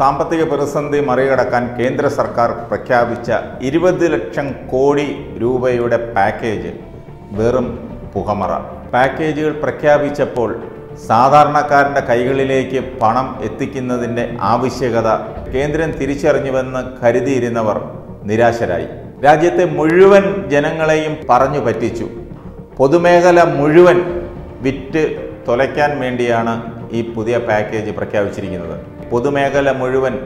സാമ്പത്തിക പ്രതിസന്ധി മറികടക്കാൻ കേന്ദ്ര സർക്കാർ പ്രഖ്യാപിച്ച ഇരുപത് ലക്ഷം കോടി രൂപയുടെ പാക്കേജ് വെറും പുകമറ. പാക്കേജുകൾ പ്രഖ്യാപിച്ചപ്പോൾ സാധാരണക്കാരന്റെ കൈകളിലേക്ക് പണം എത്തിക്കുന്നതിന്റെ ആവശ്യകത കേന്ദ്രം തിരിച്ചറിഞ്ഞുവെന്ന് കരുതിയിരുന്നവർ നിരാശരായി. രാജ്യത്തെ മുഴുവൻ ജനങ്ങളെയും പറഞ്ഞു പറ്റിച്ചു. പൊതുമേഖല മുഴുവൻ വിറ്റ് തുലയ്ക്കാൻ വേണ്ടിയാണ് ഈ പുതിയ പാക്കേജ് പ്രഖ്യാപിച്ചിരിക്കുന്നത്. പൊതുമേഖല മുഴുവൻ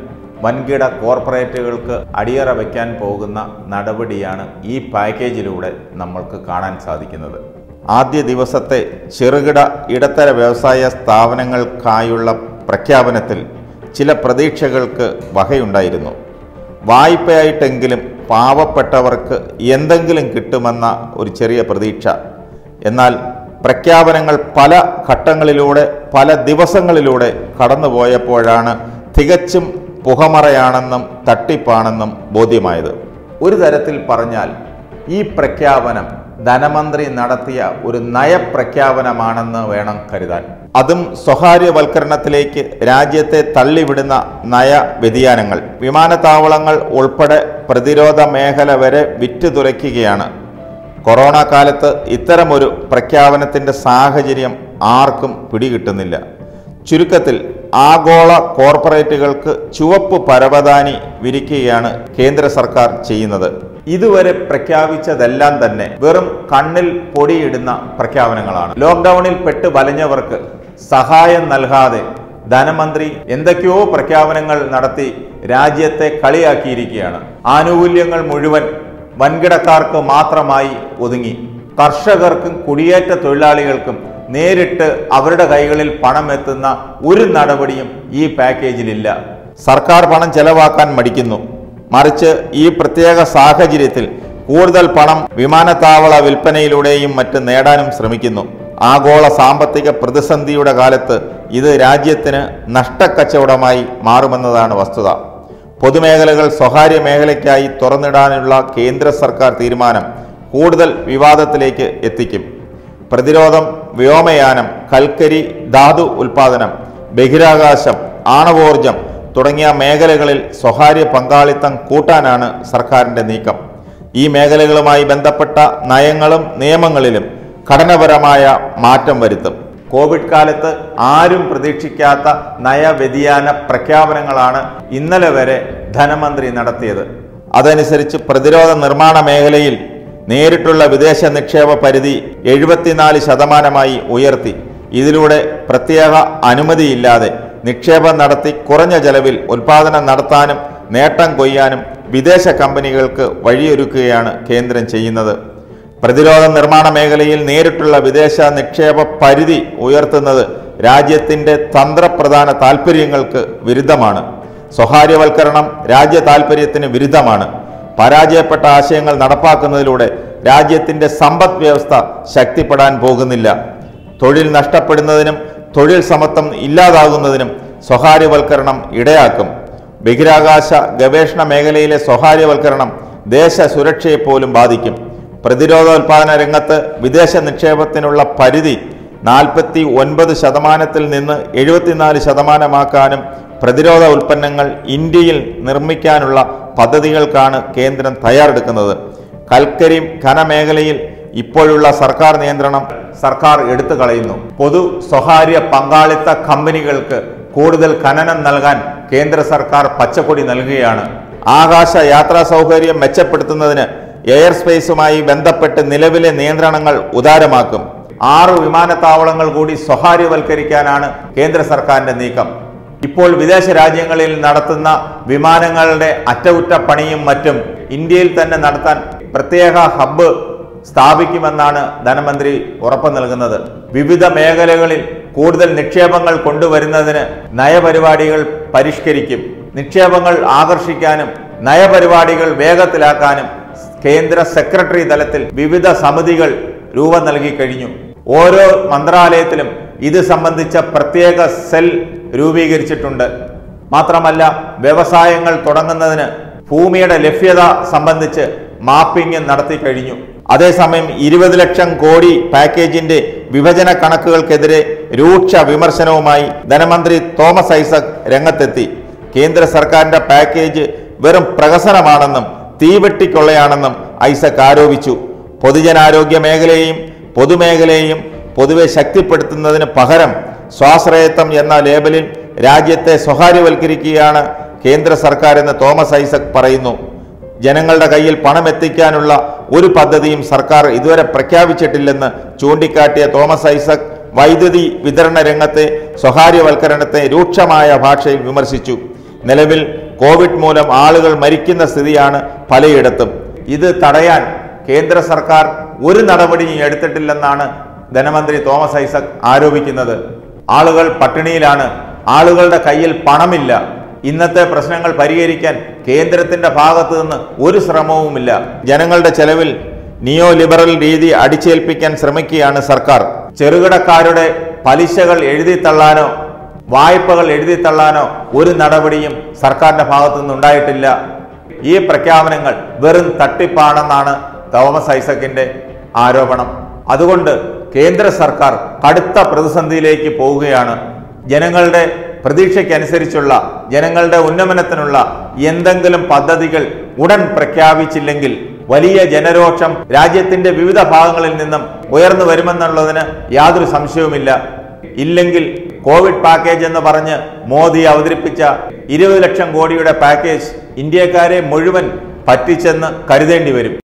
വൻകിട കോർപ്പറേറ്റുകൾക്ക് അടിയറ വയ്ക്കാൻ പോകുന്ന നടപടിയാണ് ഈ പാക്കേജിലൂടെ നമ്മൾക്ക് കാണാൻ സാധിക്കുന്നത്. ആദ്യ ദിവസത്തെ ചെറുകിട ഇടത്തര വ്യവസായ സ്ഥാപനങ്ങൾക്കായുള്ള പ്രഖ്യാപനത്തിൽ ചില പ്രതീക്ഷകൾക്ക് വകയുണ്ടായിരുന്നു. വായ്പയായിട്ടെങ്കിലും പാവപ്പെട്ടവർക്ക് എന്തെങ്കിലും കിട്ടുമെന്ന ഒരു ചെറിയ പ്രതീക്ഷ. എന്നാൽ പ്രഖ്യാപനങ്ങൾ പല ഘട്ടങ്ങളിലൂടെ പല ദിവസങ്ങളിലൂടെ കടന്നുപോയപ്പോഴാണ് തികച്ചും പുകമറയാണെന്നും തട്ടിപ്പാണെന്നും ബോധ്യമായത്. ഒരു തരത്തിൽ പറഞ്ഞാൽ ഈ പ്രഖ്യാപനം ധനമന്ത്രി നടത്തിയ ഒരു നയപ്രഖ്യാപനമാണെന്ന് വേണം കരുതാൻ. അതും സ്വകാര്യവൽക്കരണത്തിലേക്ക് രാജ്യത്തെ തള്ളിവിടുന്ന നയ വ്യതിയാനങ്ങൾ വിമാനത്താവളങ്ങൾ ഉൾപ്പെടെ പ്രതിരോധ മേഖല വരെ വിറ്റുതുലയ്ക്കുകയാണ്. കൊറോണ കാലത്ത് ഇത്തരമൊരു പ്രഖ്യാപനത്തിന്റെ സാഹചര്യം ആർക്കും പിടികിട്ടുന്നില്ല. ചുരുക്കത്തിൽ ആഗോള കോർപ്പറേറ്റുകൾക്ക് ചുവപ്പ് പരവതാനി വിരിക്കുകയാണ് കേന്ദ്ര സർക്കാർ ചെയ്യുന്നത്. ഇതുവരെ പ്രഖ്യാപിച്ചതെല്ലാം തന്നെ വെറും കണ്ണിൽ പൊടിയിടുന്ന പ്രഖ്യാപനങ്ങളാണ്. ലോക്ക്ഡൌണിൽ പെട്ട് വലഞ്ഞവർക്ക് സഹായം നൽകാതെ ധനമന്ത്രി എന്തൊക്കെയോ പ്രഖ്യാപനങ്ങൾ നടത്തി രാജ്യത്തെ കളിയാക്കിയിരിക്കുകയാണ്. ആനുകൂല്യങ്ങൾ മുഴുവൻ വൻകിടക്കാർക്ക് മാത്രമായി ഒതുങ്ങി. കർഷകർക്കും കുടിയേറ്റ തൊഴിലാളികൾക്കും നേരിട്ട് അവരുടെ കൈകളിൽ പണം എത്തുന്ന ഒരു നടപടിയും ഈ പാക്കേജിലില്ല. സർക്കാർ പണം ചെലവാക്കാൻ മടിക്കുന്നു. മറിച്ച് ഈ പ്രത്യേക സാഹചര്യത്തിൽ കൂടുതൽ പണം വിമാനത്താവള വിൽപ്പനയിലൂടെയും മറ്റ് നേടാനും ശ്രമിക്കുന്നു. ആഗോള സാമ്പത്തിക പ്രതിസന്ധിയുടെ കാലത്ത് ഇത് രാജ്യത്തിന് നഷ്ടക്കച്ചവടമായി മാറുമെന്നതാണ് വസ്തുത. പൊതുമേഖലകൾ സ്വകാര്യ മേഖലയ്ക്കായി തുറന്നിടാനുള്ള കേന്ദ്ര സർക്കാർ തീരുമാനം കൂടുതൽ വിവാദത്തിലേക്ക് എത്തിക്കും. പ്രതിരോധം വ്യോമയാനം കൽക്കരി ധാതു ഉൽപാദനം ബഹിരാകാശം ആണവോർജം തുടങ്ങിയ മേഖലകളിൽ സ്വകാര്യ പങ്കാളിത്തം കൂട്ടാനാണ് സർക്കാരിന്റെ നീക്കം. ഈ മേഖലകളുമായി ബന്ധപ്പെട്ട നയങ്ങളും നിയമങ്ങളിലും ഘടനപരമായ മാറ്റം വരുത്തും. കോവിഡ് കാലത്ത് ആരും പ്രതീക്ഷിക്കാത്ത നയവ്യതിയാന പ്രഖ്യാപനങ്ങളാണ് ഇന്നലെ വരെ ധനമന്ത്രി നടത്തിയത്. അതനുസരിച്ച് പ്രതിരോധ നിർമ്മാണ മേഖലയിൽ നേരിട്ടുള്ള വിദേശ നിക്ഷേപ പരിധി എഴുപത്തിനാല് ശതമാനമായി ഉയർത്തി. ഇതിലൂടെ പ്രത്യേക അനുമതിയില്ലാതെ നിക്ഷേപം നടത്തി കുറഞ്ഞ ചെലവിൽ ഉൽപാദനം നടത്താനും നേട്ടം കൊയ്യാനും വിദേശ കമ്പനികൾക്ക് വഴിയൊരുക്കുകയാണ് കേന്ദ്രം ചെയ്യുന്നത്. പ്രതിരോധ നിർമ്മാണ മേഖലയിൽ നേരിട്ടുള്ള വിദേശ നിക്ഷേപ പരിധി ഉയർത്തുന്നത് രാജ്യത്തിന്റെ തന്ത്രപ്രധാന താൽപ്പര്യങ്ങൾക്ക് വിരുദ്ധമാണ്. സ്വകാര്യവൽക്കരണം രാജ്യ താൽപ്പര്യത്തിന് വിരുദ്ധമാണ്. പരാജയപ്പെട്ട ആശയങ്ങൾ നടപ്പാക്കുന്നതിലൂടെ രാജ്യത്തിന്റെ സമ്പദ് വ്യവസ്ഥ ശക്തിപ്പെടാൻ പോകുന്നില്ല. തൊഴിൽ നഷ്ടപ്പെടുന്നതിനും തൊഴിൽ സമത്വം ഇല്ലാതാകുന്നതിനും സ്വകാര്യവൽക്കരണം ഇടയാക്കും. ബഹിരാകാശ ഗവേഷണ മേഖലയിലെ സ്വകാര്യവൽക്കരണം ദേശ സുരക്ഷയെപ്പോലും ബാധിക്കും. പ്രതിരോധോൽപാദന രംഗത്ത് വിദേശ നിക്ഷേപത്തിനുള്ള പരിധി നാൽപ്പത്തി ഒൻപത് ശതമാനത്തിൽ നിന്ന് എഴുപത്തിനാല് ശതമാനമാക്കാനും പ്രതിരോധ ഉൽപ്പന്നങ്ങൾ ഇന്ത്യയിൽ നിർമ്മിക്കാനുള്ള പദ്ധതികൾക്കാണ് കേന്ദ്രം തയ്യാറെടുക്കുന്നത്. കൽക്കരി ഖനമേഖലയിൽ ഇപ്പോഴുള്ള സർക്കാർ നിയന്ത്രണം സർക്കാർ എടുത്തു കളയുന്നു. പൊതു സ്വകാര്യ പങ്കാളിത്ത കമ്പനികൾക്ക് കൂടുതൽ ഖനനം നൽകാൻ കേന്ദ്ര സർക്കാർ പച്ചക്കൊടി നൽകുകയാണ്. ആകാശ യാത്രാ സൗകര്യം മെച്ചപ്പെടുത്തുന്നതിന് എയർ സ്പേസുമായി ബന്ധപ്പെട്ട് നിലവിലെ നിയന്ത്രണങ്ങൾ ഉദാരമാക്കും. ആറ് വിമാനത്താവളങ്ങൾ കൂടി സ്വകാര്യവൽക്കരിക്കാനാണ് കേന്ദ്ര സർക്കാരിന്റെ നീക്കം. ഇപ്പോൾ വിദേശ രാജ്യങ്ങളിൽ നടത്തുന്ന വിമാനങ്ങളുടെ അറ്റകുറ്റപ്പണിയും മറ്റും ഇന്ത്യയിൽ തന്നെ നടത്താൻ പ്രത്യേക ഹബ്ബ് സ്ഥാപിക്കുമെന്നാണ് ധനമന്ത്രി ഉറപ്പു നൽകുന്നത്. വിവിധ മേഖലകളിൽ കൂടുതൽ നിക്ഷേപങ്ങൾ കൊണ്ടുവരുന്നതിന് നയപരിപാടികൾ പരിഷ്കരിക്കും. നിക്ഷേപങ്ങൾ ആകർഷിക്കാനും നയപരിപാടികൾ വേഗത്തിലാക്കാനും കേന്ദ്ര സെക്രട്ടറി തലത്തിൽ വിവിധ സമിതികൾ രൂപം നൽകി കഴിഞ്ഞു. ഓരോ മന്ത്രാലയത്തിലും ഇത് സംബന്ധിച്ച പ്രത്യേക സെൽ രൂപീകരിച്ചിട്ടുണ്ട്. മാത്രമല്ല വ്യവസായങ്ങൾ തുടങ്ങുന്നതിന് ഭൂമിയുടെ ലഭ്യത സംബന്ധിച്ച് മാപ്പിംഗ് നടത്തി കഴിഞ്ഞു. അതേസമയം ഇരുപത് ലക്ഷം കോടി പാക്കേജിന്റെ വിഭജന കണക്കുകൾക്കെതിരെ രൂക്ഷ വിമർശനവുമായി ധനമന്ത്രി തോമസ് ഐസക് രംഗത്തെത്തി. കേന്ദ്ര സർക്കാരിന്റെ പാക്കേജ് വെറും പ്രഹസനമാണെന്നും തീവെട്ടിക്കൊള്ളയാണെന്നും ഐസക് ആരോപിച്ചു. പൊതുജനാരോഗ്യ മേഖലയെയും പൊതുമേഖലയെയും പൊതുവെ ശക്തിപ്പെടുത്തുന്നതിന് പകരം സ്വാശ്രയത്വം എന്ന ലേബലിൽ രാജ്യത്തെ സ്വകാര്യവൽക്കരിക്കുകയാണ് കേന്ദ്ര സർക്കാർ എന്ന് തോമസ് ഐസക് പറയുന്നു. ജനങ്ങളുടെ കയ്യിൽ പണം എത്തിക്കാനുള്ള ഒരു പദ്ധതിയും സർക്കാർ ഇതുവരെ പ്രഖ്യാപിച്ചിട്ടില്ലെന്ന് ചൂണ്ടിക്കാട്ടിയ തോമസ് ഐസക് വൈദ്യുതി വിതരണ രംഗത്തെ സ്വകാര്യവൽക്കരണത്തെ രൂക്ഷമായ ഭാഷയിൽ വിമർശിച്ചു. നിലവിൽ കോവിഡ് മൂലം ആളുകൾ മരിക്കുന്ന സ്ഥിതിയാണ് പലയിടത്തും. ഇത് തടയാൻ കേന്ദ്ര സർക്കാർ ഒരു നടപടിയും എടുത്തിട്ടില്ലെന്നാണ് ധനമന്ത്രി തോമസ് ഐസക് ആരോപിക്കുന്നത്. ആളുകൾ പട്ടിണിയിലാണ്. ആളുകളുടെ കയ്യിൽ പണമില്ല. ഇന്നത്തെ പ്രശ്നങ്ങൾ പരിഹരിക്കാൻ കേന്ദ്രത്തിന്റെ ഭാഗത്തു നിന്ന് ഒരു ശ്രമവുമില്ല. ജനങ്ങളുടെ ചെലവിൽ നിയോ ലിബറൽ രീതി അടിച്ചേൽപ്പിക്കാൻ ശ്രമിക്കുകയാണ് സർക്കാർ. ചെറുകിടക്കാരുടെ പലിശകൾ എഴുതിത്തള്ളാനോ വായ്പകൾ എഴുതിത്തള്ളാനോ ഒരു നടപടിയും സർക്കാരിന്റെ ഭാഗത്തു നിന്നുണ്ടായിട്ടില്ല ഈ പ്രഖ്യാപനങ്ങൾ വെറും തട്ടിപ്പാണെന്നാണ് തോമസ് ഐസക്കിന്റെ ആരോപണം. അതുകൊണ്ട് കേന്ദ്ര സർക്കാർ കടുത്ത പ്രതിസന്ധിയിലേക്ക് പോവുകയാണ്. ജനങ്ങളുടെ പ്രതീക്ഷയ്ക്കനുസരിച്ചുള്ള ജനങ്ങളുടെ ഉന്നമനത്തിനുള്ള എന്തെങ്കിലും പദ്ധതികൾ ഉടൻ പ്രഖ്യാപിച്ചില്ലെങ്കിൽ വലിയ ജനരോഷം രാജ്യത്തിന്റെ വിവിധ ഭാഗങ്ങളിൽ നിന്നും ഉയർന്നു വരുമെന്നുള്ളതിന് യാതൊരു സംശയവുമില്ല. ഇല്ലെങ്കിൽ കോവിഡ് പാക്കേജ് എന്ന് പറഞ്ഞ് മോദി അവതരിപ്പിച്ച ഇരുപത് ലക്ഷം കോടിയുടെ പാക്കേജ് ഇന്ത്യക്കാരെ മുഴുവൻ പറ്റിച്ചെന്ന് കരുതേണ്ടി വരും.